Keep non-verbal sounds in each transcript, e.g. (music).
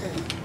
Hello,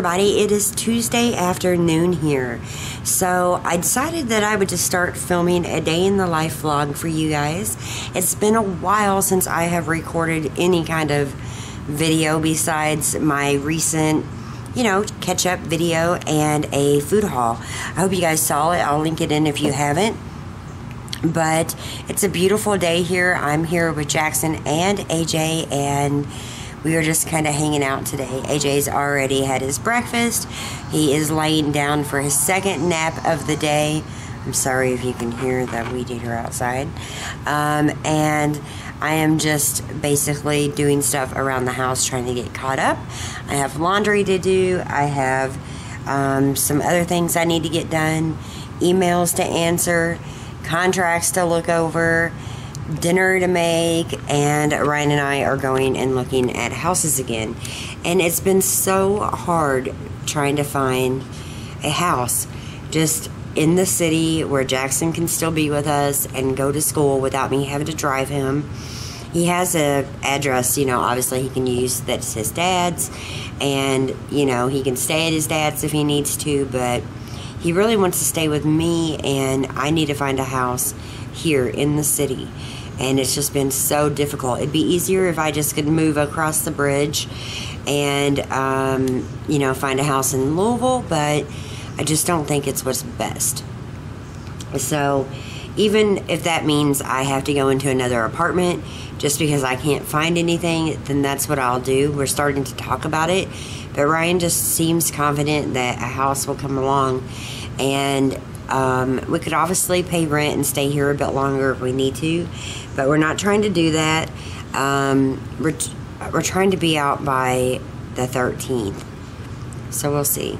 everybody. It is Tuesday afternoon here. So, I decided that I would just start filming a day in the life vlog for you guys. It's been a while since I have recorded any kind of video besides my recent, you know, catch up video and a food haul. I hope you guys saw it. I'll link it in if you haven't. But it's a beautiful day here. I'm here with Jackson and AJ, and we are just kind of hanging out today. AJ's already had his breakfast. He is laying down for his second nap of the day. I'm sorry if you can hear the weed eater outside. Um, and I am just basically doing stuff around the house trying to get caught up. I have laundry to do. I have um, some other things I need to get done, emails to answer, contracts to look over dinner to make, and Ryan and I are going and looking at houses again. And it's been so hard trying to find a house just in the city where Jackson can still be with us and go to school without me having to drive him. He has a address, you know, obviously he can use that's his dad's and, you know, he can stay at his dad's if he needs to, but he really wants to stay with me and I need to find a house here in the city and it's just been so difficult. It'd be easier if I just could move across the bridge and, um, you know, find a house in Louisville, but I just don't think it's what's best. So, even if that means I have to go into another apartment just because I can't find anything, then that's what I'll do. We're starting to talk about it, but Ryan just seems confident that a house will come along and um, we could obviously pay rent and stay here a bit longer if we need to, but we're not trying to do that. Um, we're, we're trying to be out by the 13th, so we'll see.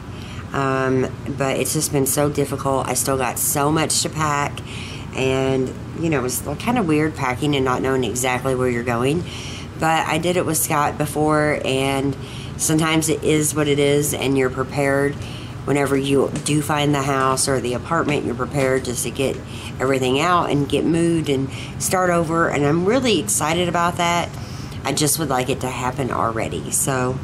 Um, but it's just been so difficult. I still got so much to pack, and you know, it's kind of weird packing and not knowing exactly where you're going. But I did it with Scott before, and sometimes it is what it is, and you're prepared whenever you do find the house or the apartment, you're prepared just to get everything out and get moved and start over. And I'm really excited about that. I just would like it to happen already. So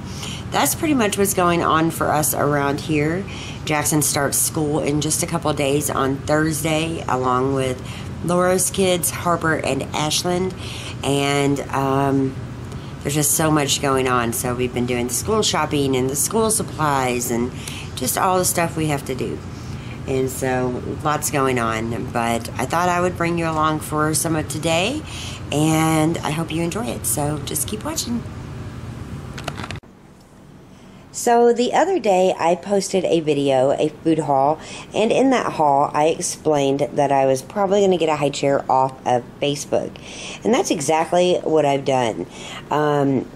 that's pretty much what's going on for us around here. Jackson starts school in just a couple days on Thursday, along with Laura's kids, Harper and Ashland. And um, there's just so much going on. So we've been doing school shopping and the school supplies and just all the stuff we have to do. And so lots going on, but I thought I would bring you along for some of today, and I hope you enjoy it. So just keep watching. So the other day I posted a video, a food haul, and in that haul I explained that I was probably going to get a high chair off of Facebook. And that's exactly what I've done. Um,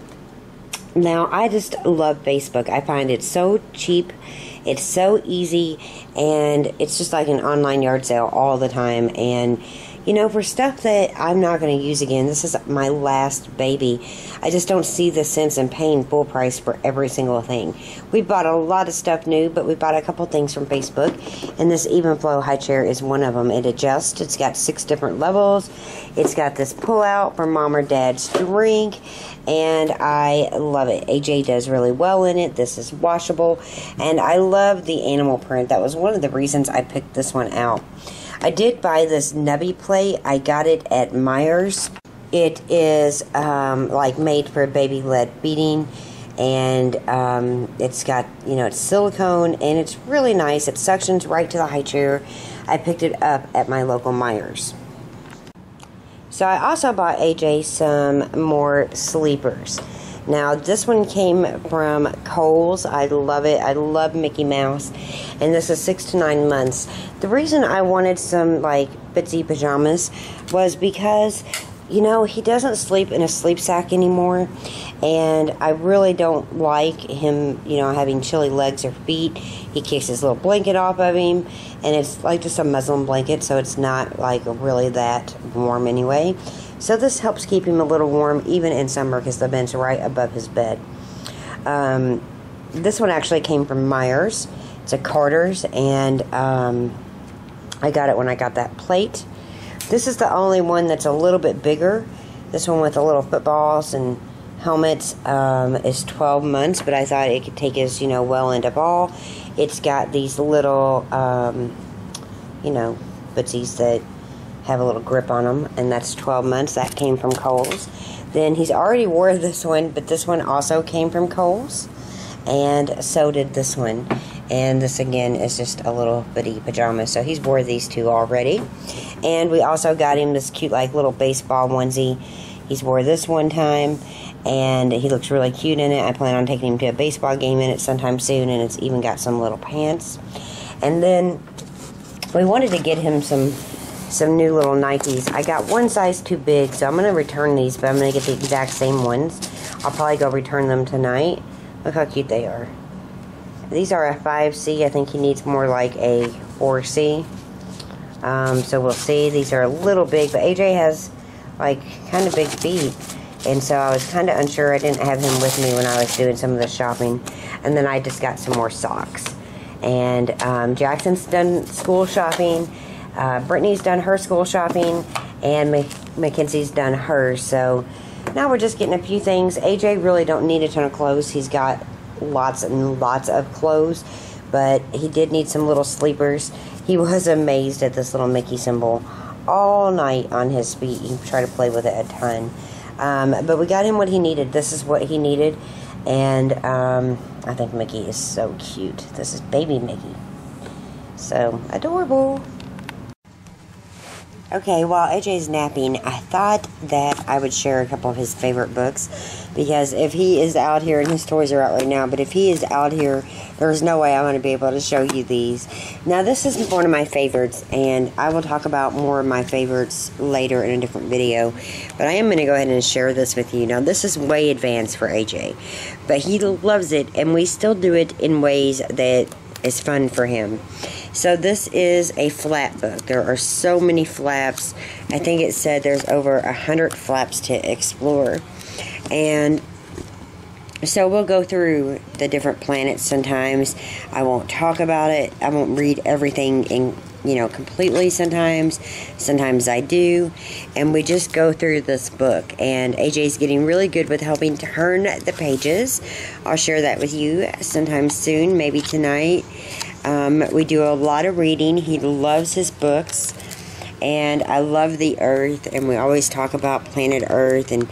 now I just love Facebook. I find it so cheap it's so easy and it's just like an online yard sale all the time. And, you know, for stuff that I'm not going to use again, this is my last baby. I just don't see the sense in paying full price for every single thing. We bought a lot of stuff new, but we bought a couple things from Facebook. And this Evenflo high chair is one of them. It adjusts, it's got six different levels. It's got this pull out for mom or dad's drink and I love it. AJ does really well in it. This is washable, and I love the animal print. That was one of the reasons I picked this one out. I did buy this Nubby plate. I got it at Meijers. It is um, like made for baby led feeding and um, it's got you know it's silicone and it's really nice it suctions right to the high chair i picked it up at my local Meijers so I also bought AJ some more sleepers. Now this one came from Kohl's. I love it. I love Mickey Mouse. And this is six to nine months. The reason I wanted some like bitsy pajamas was because you know, he doesn't sleep in a sleep sack anymore. And I really don't like him, you know, having chilly legs or feet. He kicks his little blanket off of him, and it's like just a muslin blanket, so it's not like really that warm anyway. So this helps keep him a little warm even in summer because the vent's right above his bed. Um, this one actually came from Meijers. It's a Carter's, and um, I got it when I got that plate. This is the only one that's a little bit bigger. This one with the little footballs and helmets um, is 12 months, but I thought it could take us, you know, well into fall. It's got these little, um, you know, footsies that have a little grip on them, and that's 12 months. That came from Kohl's. Then he's already wore (laughs) this one, but this one also came from Kohl's, and so did this one. And this again is just a little bitty pajama. So he's wore these two already. And we also got him this cute like little baseball onesie. He's wore this one time and he looks really cute in it. I plan on taking him to a baseball game in it sometime soon and it's even got some little pants. And then we wanted to get him some some new little Nikes. I got one size too big, so I'm going to return these, but I'm going to get the exact same ones. I'll probably go return them tonight. Look how cute they are. These are a 5C. I think he needs more like a 4C. Um, so we'll see. These are a little big, but AJ has like kind of big feet. And so I was kind of unsure. I didn't have him with me when I was doing some of the shopping. And then I just got some more socks. And um, Jackson's done school shopping. Uh, Brittany's done her school shopping. And Mackenzie's done hers. So now we're just getting a few things. AJ really don't need a ton of clothes. He's got lots and lots of clothes, but he did need some little sleepers. He was (laughs) amazed at this little Mickey symbol all night on his feet. He tried to play with it a ton. Um, but we got him what he needed. This is what he needed. And um, I think Mickey is so cute. This is baby Mickey. So adorable. Okay, while AJ's napping, I thought that I would share a couple of his favorite books because if he is out here, and his toys are out right now, but if he is out here, there's no way I'm going to be able to show you these. Now, this is one of my favorites, and I will talk about more of my favorites later in a different video, but I am going to go ahead and share this with you. Now, this is way advanced for AJ, but he loves it, and we still do it in ways that is fun for him. So this is a flap book. There are so many flaps. I think it said there's over a hundred flaps to explore. And so we'll go through the different planets sometimes. I won't talk about it. I won't read everything in you know completely sometimes. Sometimes I do. And we just go through this book and AJ's getting really good with helping turn the pages. I'll share that with you sometime soon, maybe tonight. Um, we do a lot of reading. He loves his books. And I love the earth. And we always talk about planet earth and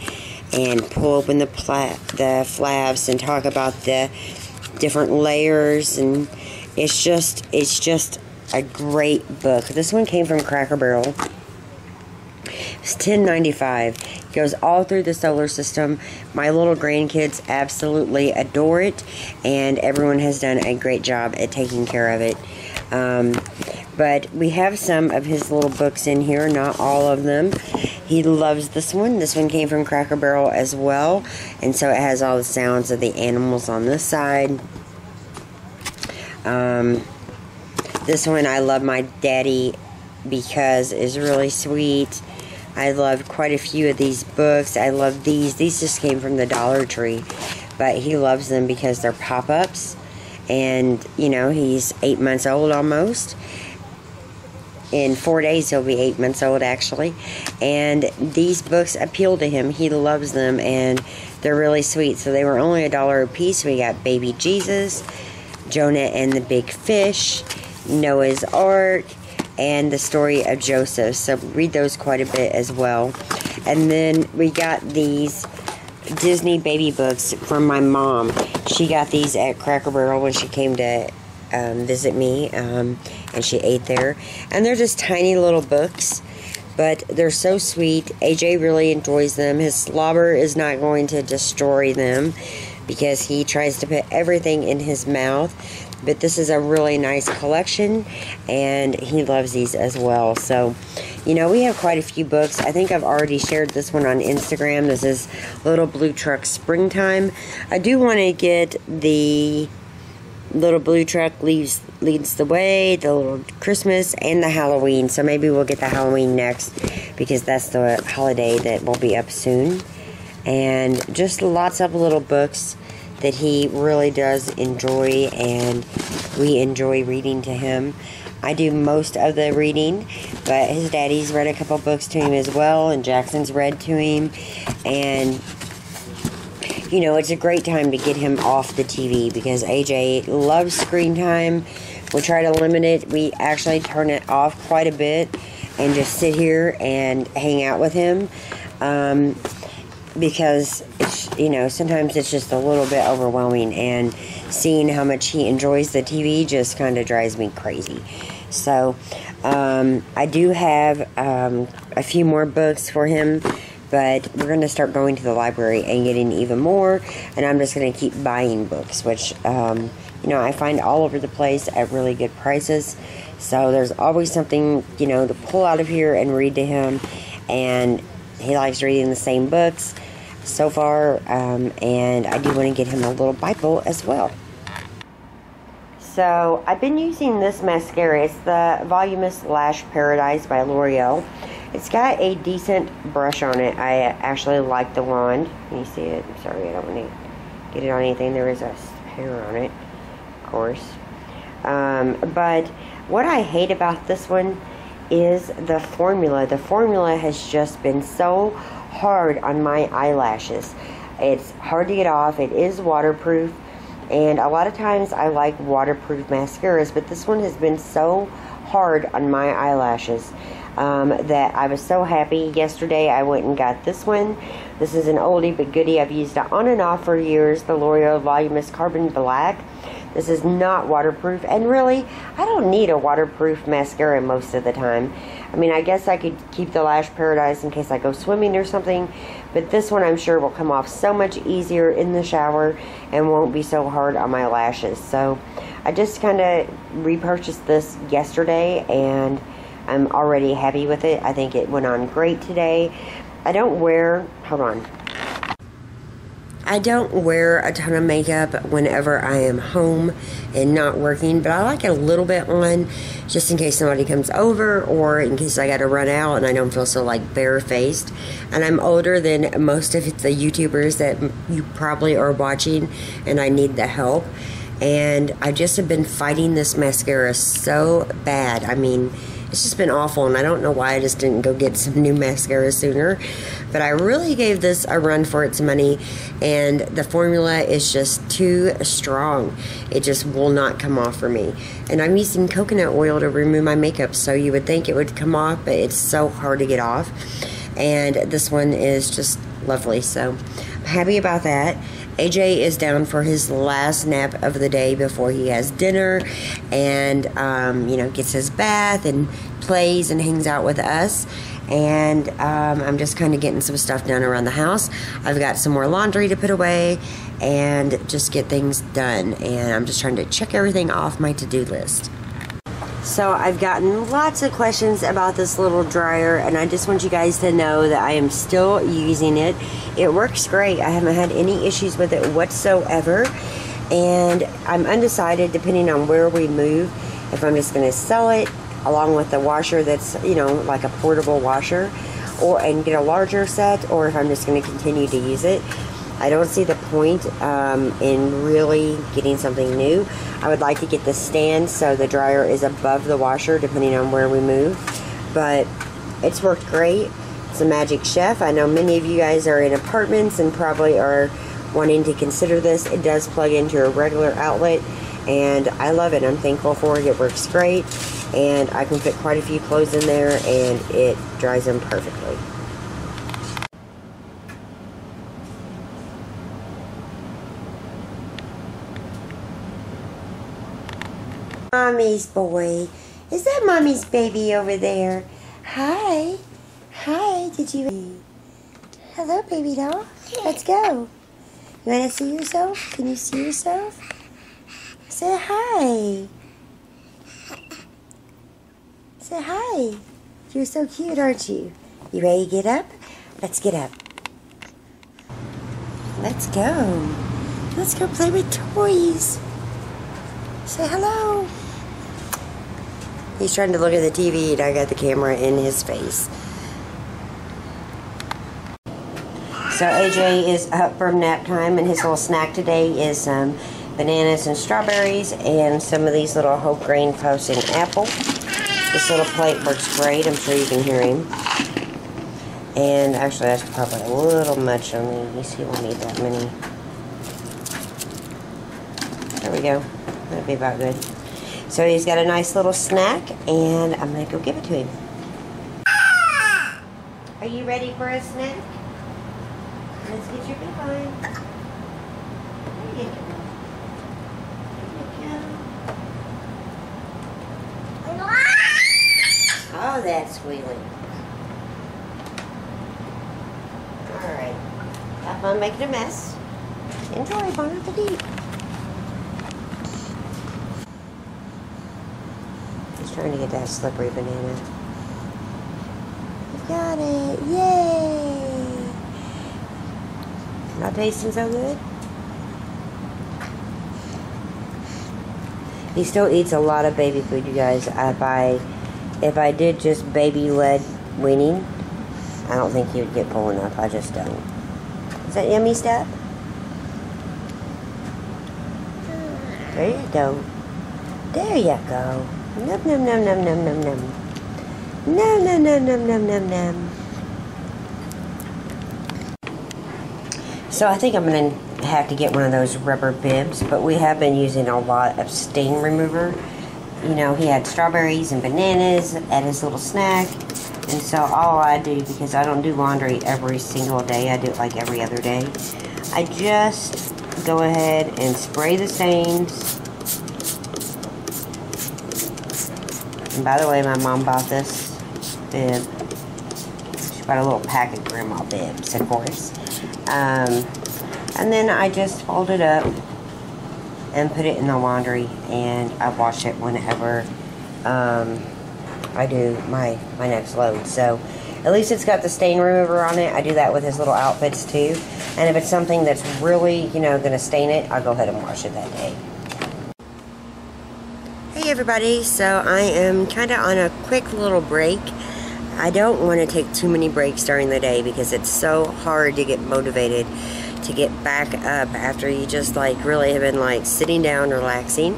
and pull open the the flaps and talk about the different layers and it's just it's just a great book. This one came from Cracker Barrel. It's ten ninety five. It Goes all through the solar system. My little grandkids absolutely adore it, and everyone has done a great job at taking care of it. Um, but we have some of his little books in here, not all of them. He loves this one. This one came from Cracker Barrel as well, and so it has all the sounds of the animals on this side. Um, this one I love my daddy because is really sweet. I love quite a few of these books. I love these. These just came from the Dollar Tree, but he loves them because they're pop-ups. And, you know, he's eight months old almost. In four days, he'll be eight months old, actually. And these books appeal to him. He loves them, and they're really sweet. So they were only a dollar a piece. We got Baby Jesus, Jonah and the Big Fish, Noah's Ark, and the story of Joseph. So read those quite a bit as well. And then we got these Disney baby books from my mom. She got these at Cracker Barrel when she came to um, visit me, um, and she ate there. And they're just tiny little books, but they're so sweet. AJ really enjoys them. His slobber is not going to destroy them because he tries to put everything in his mouth. but this is a really nice collection, and he loves these as well. So, you know, we have quite a few books. I think I've already shared this one on Instagram. This is Little Blue Truck Springtime. I do want to get the Little Blue Truck leaves leads the way, the little Christmas, and the Halloween. So maybe we'll get the Halloween next because that's the holiday that will be up soon. And just lots of little books that he really does enjoy, and we enjoy reading to him. I do most of the reading, but his daddy's read a couple books to him as well, and Jackson's read to him. And you know, it's a great time to get him off the TV because AJ loves screen time. We try to limit it. We actually turn it off quite a bit and just sit here and hang out with him. Um, because it's you know sometimes it's just a little bit overwhelming and seeing how much he enjoys the TV just kind of drives me crazy. So um, I do have um, a few more books for him but we're going to start going to the library and getting even more and i'm just going to keep buying books which um, you know i find all over the place at really good prices. So there's always something you know to pull out of here and read to him and he likes reading the same books so far um, and i do want to get him a little bible as well. So i've been using this mascara. It's the voluminous lash paradise by l'oreal it's got a decent brush on it. I actually like the wand. Can you see it? I'm sorry, I don't want to get it on anything. There is a hair on it, of course. Um, but what I hate about this one is the formula. The formula has just been so hard on my eyelashes. It's hard to get off. It is waterproof. And a lot of times I like waterproof mascaras, but this one has been so hard on my eyelashes um, that I was so happy. Yesterday I went and got this one. This is an oldie but goodie. I've used it on and off for years. The L'Oreal Voluminous Carbon Black. This is not waterproof, and really, I don't need a waterproof mascara most of the time. I mean, I guess I could keep the Lash Paradise in case I go swimming or something, but this one I'm sure will come off so much easier in the shower and won't be so hard on my lashes. So, I just kind of repurchased this yesterday, and I'm already happy with it. I think it went on great today. I don't wear, hold on. I don't wear a ton of makeup whenever I am home and not working, but I like it a little bit on just in case somebody comes over or in case I got to run out and I don't feel so like barefaced. And I'm older than most of the YouTubers that you probably are watching, and I need the help. And I just have been fighting this mascara so bad. I mean, it's just been awful, and I don't know why I just didn't go get some new mascara sooner. But I really gave this a run for its money, and the formula is just too strong. It just will not come off for me. And I'm using coconut oil to remove my makeup, so you would think it would come off, but it's so hard to get off. And this one is just lovely, so I'm happy about that. AJ is down for his last nap of the day before he has dinner and, um, you know, gets his bath and plays and hangs out with us. And um, I'm just kind of getting some stuff done around the house. I've got some more laundry to put away and just get things done. And I'm just trying to check everything off my to do list. So I've gotten lots of questions about this little dryer and I just want you guys to know that I am still using it. It works great. I haven't had any issues with it whatsoever. And I'm undecided depending on where we move if I'm just going to sell it along with the washer that's, you know, like a portable washer or and get a larger set or if I'm just going to continue to use it. I don't see the point um, in really getting something new. I would like to get the stand so the dryer is above the washer depending on where we move. But it's worked great. It's a Magic Chef. I know many of you guys are in apartments and probably are wanting to consider this. It does plug into a regular outlet and I love it. I'm thankful for it. It works great and I can fit quite a few clothes in there and it dries them perfectly. Mommy's boy. Is that mommy's baby over there? Hi. Hi. Did you... Hello, baby doll. Let's go. You want to see yourself? Can you see yourself? Say hi. Say hi. You're so cute, aren't you? You ready to get up? Let's get up. Let's go. Let's go play with toys. Say hello. He's trying to look at the TV and I got the camera in his face. So AJ is up from nap time and his little snack today is some bananas and strawberries and some of these little whole grain posts and apple. This little plate works great. I'm sure you can hear him. And actually that's probably a little much on these. He won't need that many. There we go. That'd be about good. So he's got a nice little snack, and I'm going to go give it to him. Are you ready for a snack? Let's get your big one. There you go. Oh, that's squealing. Alright. Have fun making a mess. Enjoy, bon appetit. Trying to get that slippery banana. You got it. Yay! Not tasting so good? He still eats a lot of baby food, you guys. If I, if I did just baby-led weaning, I don't think he would get full enough. I just don't. Is that yummy stuff? There you go. There you go. Num num num num num num num. Num num num num num num num. So I think I'm going to have to get one of those rubber bibs, but we have been using a lot of stain remover. You know, he had strawberries and bananas at his little snack. And so all I do, because I don't do laundry every single day, I do it like every other day. I just go ahead and spray the stains. And by the way, my mom bought this bib. She bought a little pack of grandma bibs, of course. Um, and then I just fold it up and put it in the laundry and I wash it whenever um, I do my, my next load. So at least it's got the stain remover on it. I do that with his little outfits too. And if it's something that's really, you know, going to stain it, I'll go ahead and wash it that day. Everybody, so I am kind of on a quick little break. I don't want to take too many breaks during the day because it's so hard to get motivated to get back up after you just like really have been like sitting down relaxing.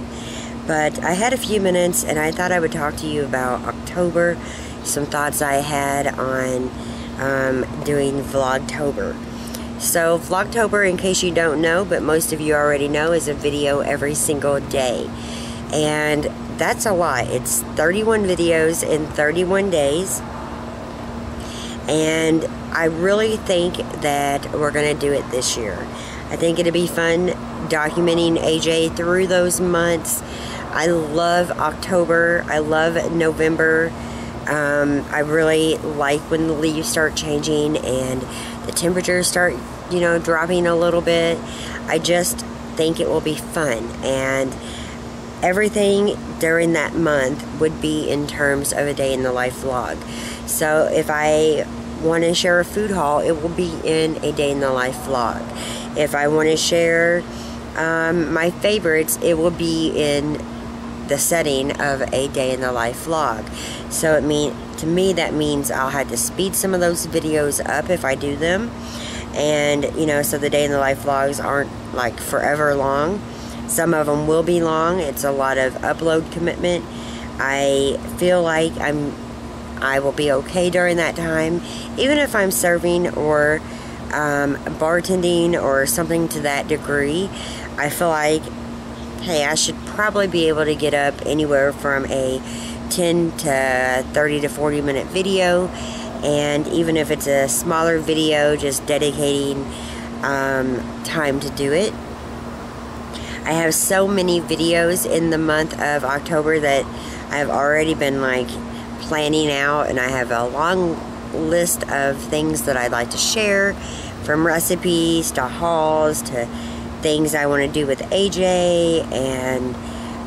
But I had a few minutes and I thought I would talk to you about October, some thoughts I had on um, doing Vlogtober. So Vlogtober, in case you don't know, but most of you already know, is a video every single day. And that's a lot. It's 31 videos in 31 days and I really think that we're going to do it this year. I think it'll be fun documenting AJ through those months. I love October. I love November. Um, I really like when the leaves start changing and the temperatures start, you know, dropping a little bit. I just think it will be fun and everything during that month would be in terms of a day in the life vlog. So if I want to share a food haul, it will be in a day in the life vlog. If I want to share um, my favorites, it will be in the setting of a day in the life vlog. So it mean to me that means I'll have to speed some of those videos up if I do them. And you know, so the day in the life vlogs aren't like forever long. Some of them will be long. It's a lot of upload commitment. I feel like I'm I will be okay during that time, even if I'm serving or um, bartending or something to that degree. I feel like, hey, I should probably be able to get up anywhere from a 10 to 30 to 40 minute video, and even if it's a smaller video, just dedicating um, time to do it. I have so many videos in the month of October that I've already been like planning out and I have a long list of things that I'd like to share from recipes to hauls to things I want to do with AJ, and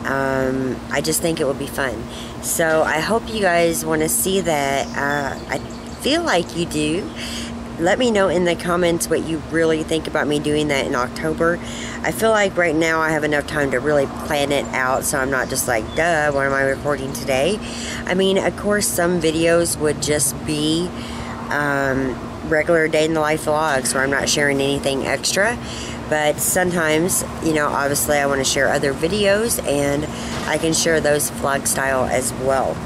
um, I just think it would be fun. So I hope you guys want to see that. Uh, I feel like you do. Let me know in the comments what you really think about me doing that in October. I feel like right now I have enough time to really plan it out so I'm not just like, duh, what am I recording today? I mean, of course, some videos would just be um, regular day in the life vlogs where I'm not sharing anything extra. But sometimes, you know, obviously I want to share other videos and I can share those vlog style as well.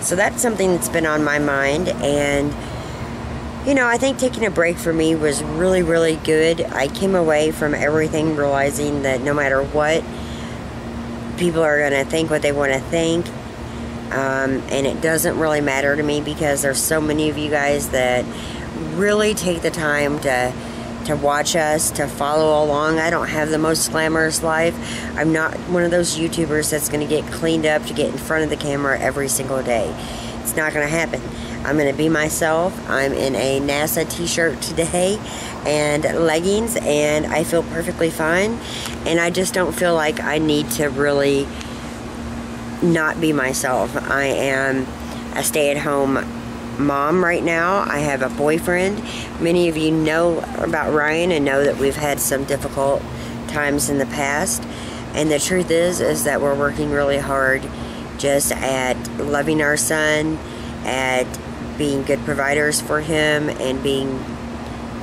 So that's something that's been on my mind and you know, I think taking a break for me was really, really good. I came away from everything realizing that no matter what, people are going to think what they want to think. Um, and it doesn't really matter to me because there's so many of you guys that really take the time to to watch us, to follow along. I don't have the most glamorous life. I'm not one of those YouTubers that's going to get cleaned up to get in front of the camera every single day. It's not going to happen. I'm going to be myself. I'm in a NASA t-shirt today and leggings and I feel perfectly fine and I just don't feel like I need to really not be myself. I am a stay-at-home mom right now. I have a boyfriend. Many of you know about Ryan and know that we've had some difficult times in the past. And the truth is, is that we're working really hard just at loving our son, at being good providers for him, and being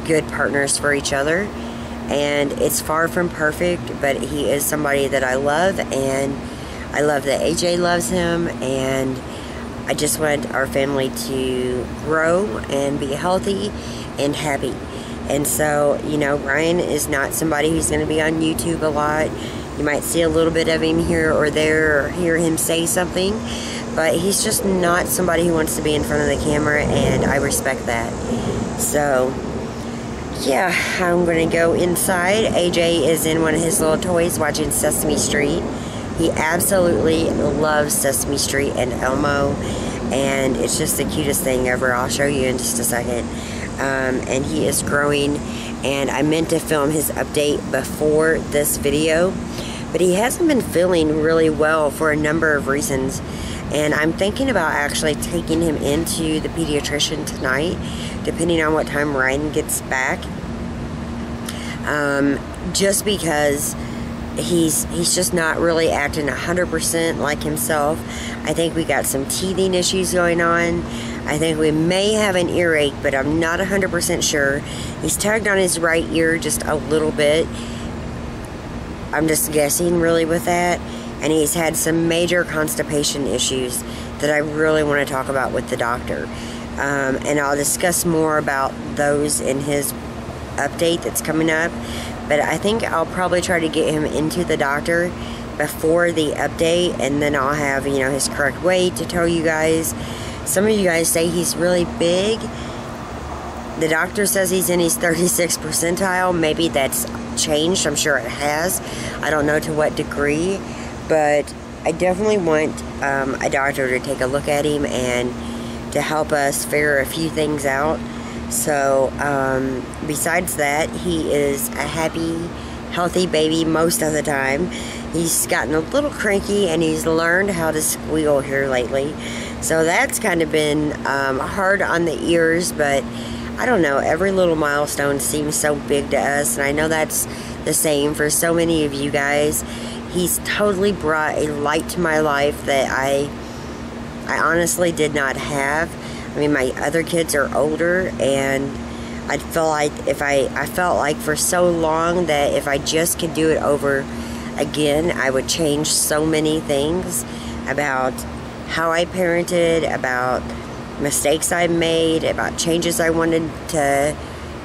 good partners for each other. And it's far from perfect, but he is somebody that I love, and I love that AJ loves him, and I just want our family to grow and be healthy and happy. And so, you know, Ryan is not somebody who's going to be on YouTube a lot. You might see a little bit of him here or there or hear him say something, but he's just not somebody who wants to be in front of the camera, and I respect that. So, yeah, I'm going to go inside. AJ is in one of his little toys watching Sesame Street. He absolutely loves Sesame Street and Elmo, and it's just the cutest thing ever. I'll show you in just a second. Um, and he is growing, and I meant to film his update before this video, but he hasn't been feeling really well for a number of reasons. And I'm thinking about actually taking him into the pediatrician tonight, depending on what time Ryan gets back. Um, just because he's he's just not really acting 100% like himself. I think we got some teething issues going on. I think we may have an earache, but I'm not 100% sure. He's tagged on his right ear just a little bit. I'm just guessing really with that. And he's had some major constipation issues that I really want to talk about with the doctor. Um, and I'll discuss more about those in his update that's coming up. But I think I'll probably try to get him into the doctor before the update and then I'll have, you know, his correct weight to tell you guys. Some of you guys say he's really big. The doctor says he's in his 36 percentile. Maybe that's changed. I'm sure it has. I don't know to what degree. But I definitely want um, a doctor to take a look at him and to help us figure a few things out. So, um, besides that, he is a happy, healthy baby most of the time. He's gotten a little cranky and he's learned how to squeal here lately. So, that's kind of been um, hard on the ears, but I don't know. Every little milestone seems so big to us, and I know that's the same for so many of you guys. He's totally brought a light to my life that I, I honestly did not have. I mean, my other kids are older, and I felt like if I, I felt like for so long that if I just could do it over again, I would change so many things about how I parented, about mistakes I made, about changes I wanted to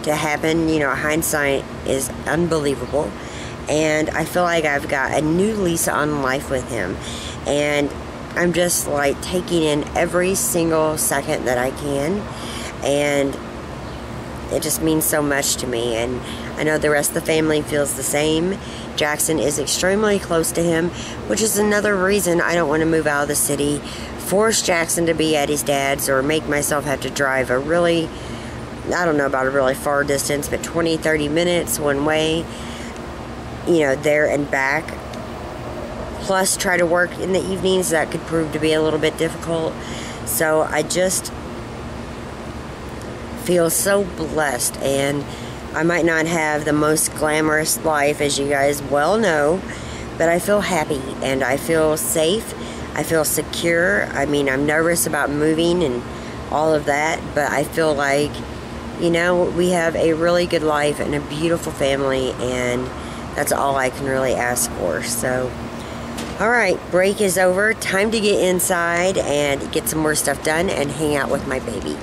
to happen. You know, hindsight is unbelievable. And I feel like I've got a new lease on life with him. And I'm just like taking in every single second that I can. And it just means so much to me. And I know the rest of the family feels the same. Jackson is extremely close to him, which is another reason I don't want to move out of the city, force Jackson to be at his dad's, or make myself have to drive a really, I don't know about a really far distance, but 20, 30 minutes one way. you know, there and back. Plus, try to work in the evenings. That could prove to be a little bit difficult. So I just feel so blessed and I might not have the most glamorous life as you guys well know but I feel happy and I feel safe I feel secure I mean I'm nervous about moving and all of that but I feel like you know we have a really good life and a beautiful family and that's all I can really ask for so Alright, break is over. Time to get inside and get some more stuff done and hang out with my baby.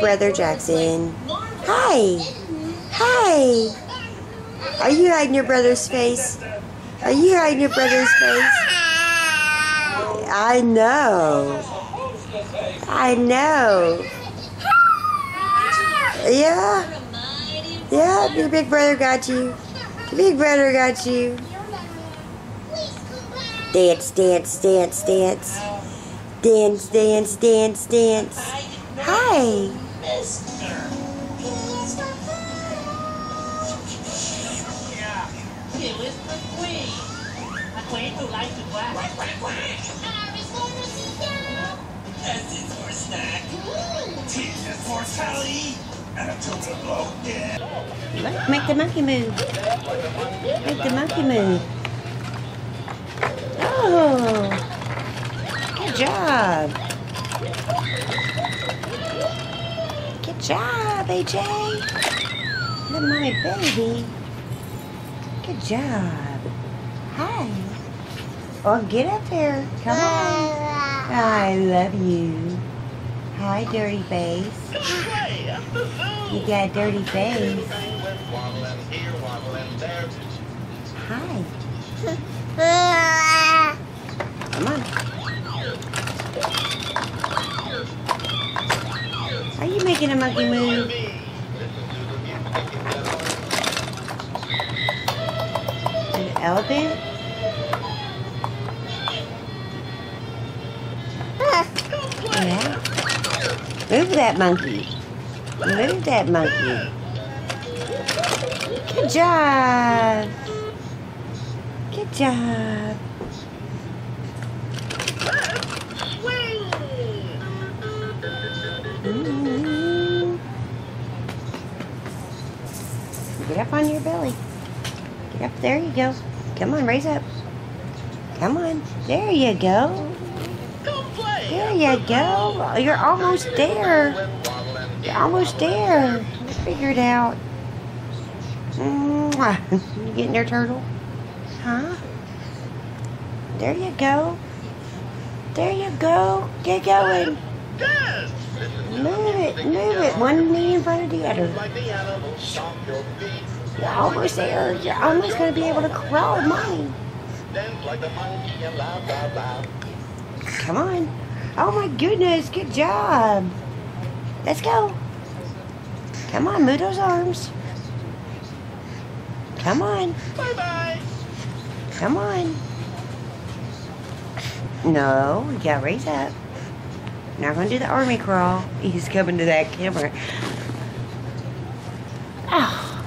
Brother Jackson. Hi. Hi. Are you hiding your brother's face? Are you hiding your brother's face? I know. I know. Yeah. Yeah, your big brother got you. Your big brother got you. Dance, dance, dance, dance. Dance, dance, dance, dance. Hi. Queen who likes to quack. Quack, quack, quack. S is for snack. T is for Sally. And a total blow. Yeah. Make the monkey move. Make the monkey move. Oh. Good job. Good job, AJ. Little mommy baby. Good job. Hi. Oh, get up here. Come on. I love you. Hi, dirty face. You got dirty face. Hi. Come on. Are you making a monkey move? An elephant? Yeah. Move that monkey. Move that monkey. Good job. Good job. Mm-hmm. Get up on your belly. Get up. There you go. Come on, raise up. Come on. There you go. There you go. You're almost there. You're almost there. Figure it out. You getting there, turtle? Huh? There you go. There you go. Get going. Move it, move it. One knee in front of the other. You're almost there. You're almost going to be able to crawl, mommy. Come on. Oh my goodness, good job. Let's go. Come on, move those arms. Come on. Bye-bye. Come on. No, you gotta raise up. Not gonna do the army crawl. He's coming to that camera. Oh.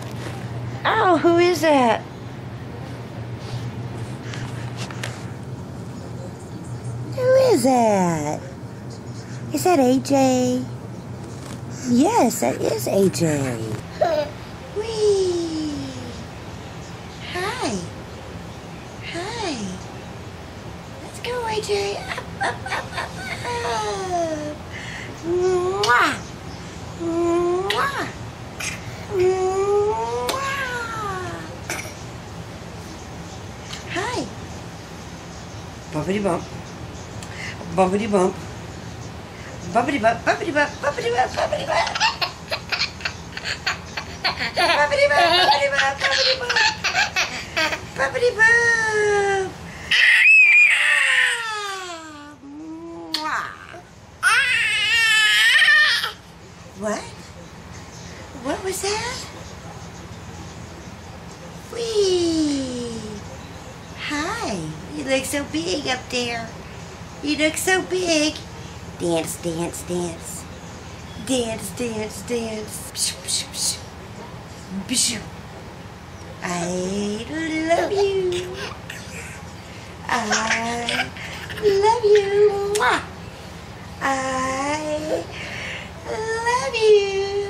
Oh, who is that? Who is that? Is that AJ? Yes, that is AJ. (laughs) Wee. Hi. Hi. Let's go, AJ. Up, up, up, up, up. Mwah. Mwah. Mwah. Hi. Bumpity bump. Bumpity bump. Bumpity bump, bumpity bump, bumpity bump, bumpity bump. bumpity bump, bumpity bump, bumpity bump. Puppity boo! What? What was that? Wee! Hi. You look so big up there. You look so big. Dance, dance, dance. Dance, dance, dance. I love you. I love you. I love you.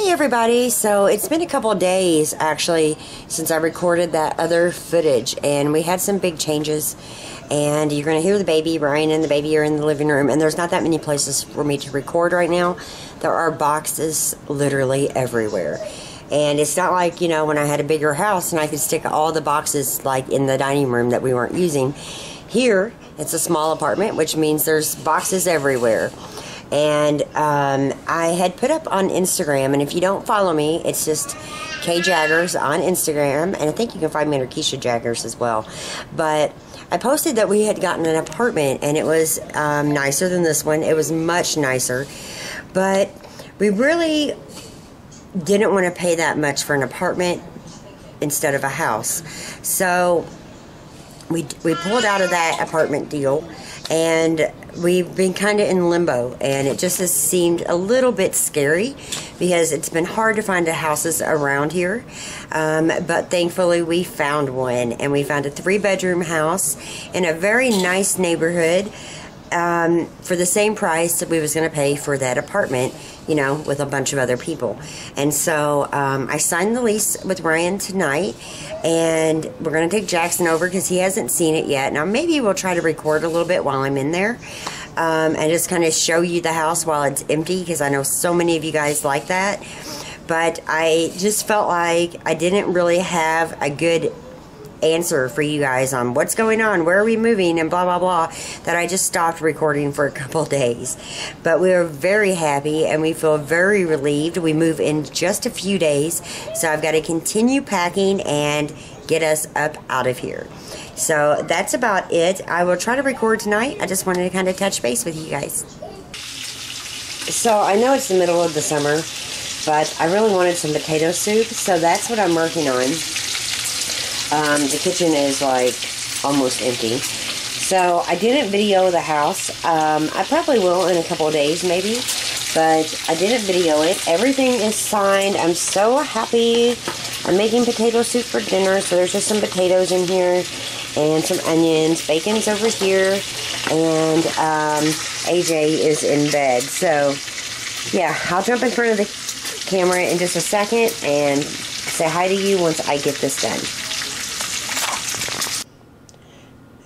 Hey everybody, so it's been a couple days actually since I recorded that other footage and we had some big changes and you're going to hear the baby, Ryan and the baby are in the living room and there's not that many places for me to record right now. There are boxes literally everywhere. And it's not like, you know, when I had a bigger house and I could stick all the boxes like in the dining room that we weren't using. Here, it's a small apartment, which means there's boxes everywhere. And um, I had put up on Instagram, and if you don't follow me, it's just K Jaggers on Instagram, and I think you can find me under Kisha Jaggers as well. But I posted that we had gotten an apartment, and it was um, nicer than this one. It was much nicer, but we really didn't want to pay that much for an apartment instead of a house. So we we pulled out of that apartment deal and we've been kind of in limbo and it just has seemed a little bit scary because it's been hard to find the houses around here um, but thankfully we found one and we found a three bedroom house in a very nice neighborhood um, for the same price that we was going to pay for that apartment you know, with a bunch of other people. And so um, I signed the lease with Ryan tonight, and we're going to take Jackson over because he hasn't seen it yet. Now, maybe we'll try to record a little bit while I'm in there um, and just kind of show you the house while it's empty because I know so many of you guys like that. But I just felt like I didn't really have a good answer for you guys on what's going on, where are we moving, and blah, blah, blah, that I just stopped recording for a (laughs) couple days. But we are very happy and we feel very relieved. We move in just a few days, so I've got to continue packing and get us up out of here. So that's about it. I will try to record tonight. I just wanted to kind of touch base with you guys. So I know it's the middle of the summer, but I really wanted some potato soup, so that's what I'm working on. Um, the kitchen is like almost empty. So I didn't video the house. Um, I probably will in a couple days maybe. But I didn't video it. Everything is signed. I'm so happy. I'm making potato soup for dinner. So there's just some potatoes in here and some onions. Bacon's over here. And um, AJ is in bed. So yeah, I'll jump in front of the camera in just a second and say hi to you once I get this done.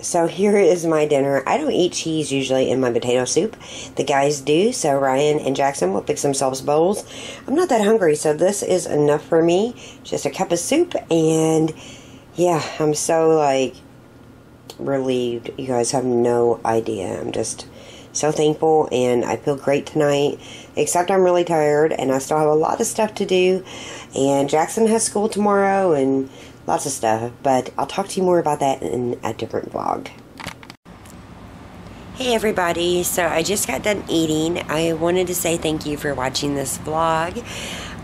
So here is my dinner. I don't eat cheese usually in my potato soup. The guys do, so Ryan and Jackson will fix themselves bowls. I'm not that hungry, so this is enough for me. Just a cup of soup, and yeah, I'm so like relieved. You guys have no idea. I'm just so thankful, and I feel great tonight. Except I'm really tired, and I still have a lot of stuff to do. And Jackson has school tomorrow, and lots of stuff, but I'll talk to you more about that in a different vlog. Hey everybody, so I just got done eating. I wanted to say thank you for watching this vlog.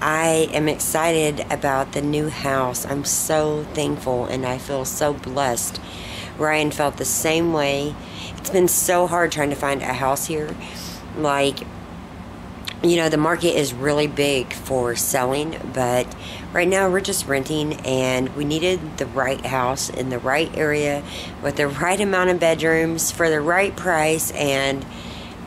I am excited about the new house. I'm so thankful and I feel so blessed. Ryan felt the same way. It's been so hard trying to find a house here. Like, you know, the market is really big for selling, but right now we're just renting and we needed the right house in the right area with the right amount of bedrooms for the right price and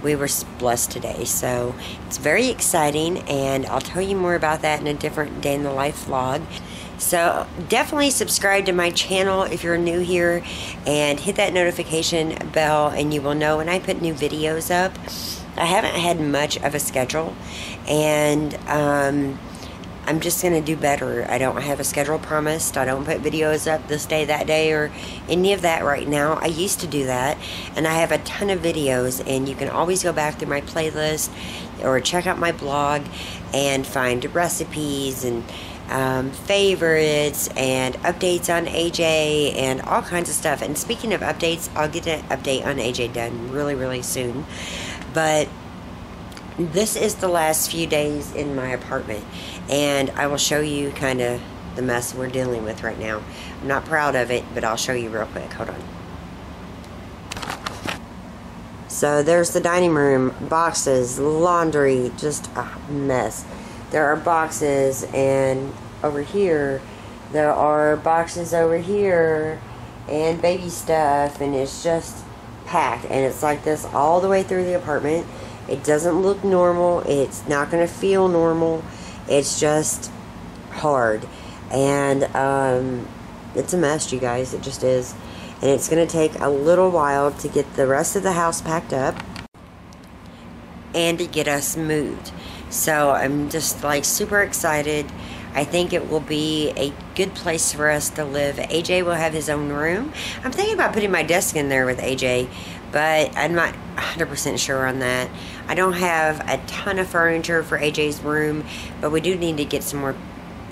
we were blessed today. So it's very exciting and I'll tell you more about that in a different day in the life vlog. So definitely subscribe to my channel if you're new here and hit that notification bell and you will know when I put new videos up. I haven't had much of a schedule, and um, I'm just going to do better. I don't have a schedule promised. I don't put videos up this day, that day, or any of that right now. I used to do that, and I have a ton of videos, and you can always go back through my playlist or check out my blog and find recipes and um, favorites and updates on AJ and all kinds of stuff. And speaking of updates, I'll get an update on AJ done really, really soon. But this is the last few days in my apartment, and I will show you kind of the mess we're dealing with right now. I'm not proud of it, but I'll show you real quick. Hold on. So there's the dining room, boxes, laundry, just a mess. There are boxes, and over here, there are boxes over here, and baby stuff, and it's just packed. And it's like this all the way through the apartment. It doesn't look normal. It's not going to feel normal. It's just hard. And um, it's a mess, you guys. It just is. And it's going to take a little while to get the rest of the house packed up and to get us moved. So I'm just like super excited. I think it will be a good place for us to live. AJ will have his own room. I'm thinking about putting my desk in there with AJ, but I'm not 100% sure on that. I don't have a ton of furniture for AJ's room, but we do need to get some more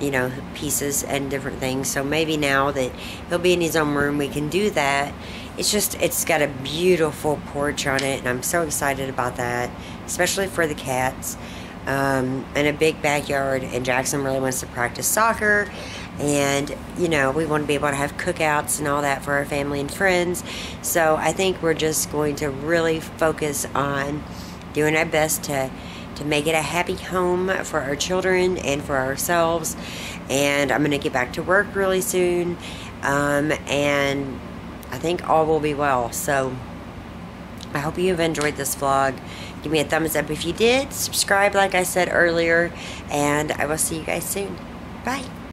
you know, pieces and different things. So maybe now that he'll be in his own room, we can do that. It's just, it's got a beautiful porch on it, and I'm so excited about that, especially for the cats. Um, and a big backyard, and Jackson really wants to practice soccer. And, you know, we want to be able to have cookouts and all that for our family and friends. So I think we're just going to really focus on doing our best to to make it a happy home for our children and for ourselves. And I'm going to get back to work really soon. Um, and I think all will be well. So I hope you have enjoyed this vlog. Give me a thumbs up if you did. Subscribe, like I said earlier. And I will see you guys soon. Bye.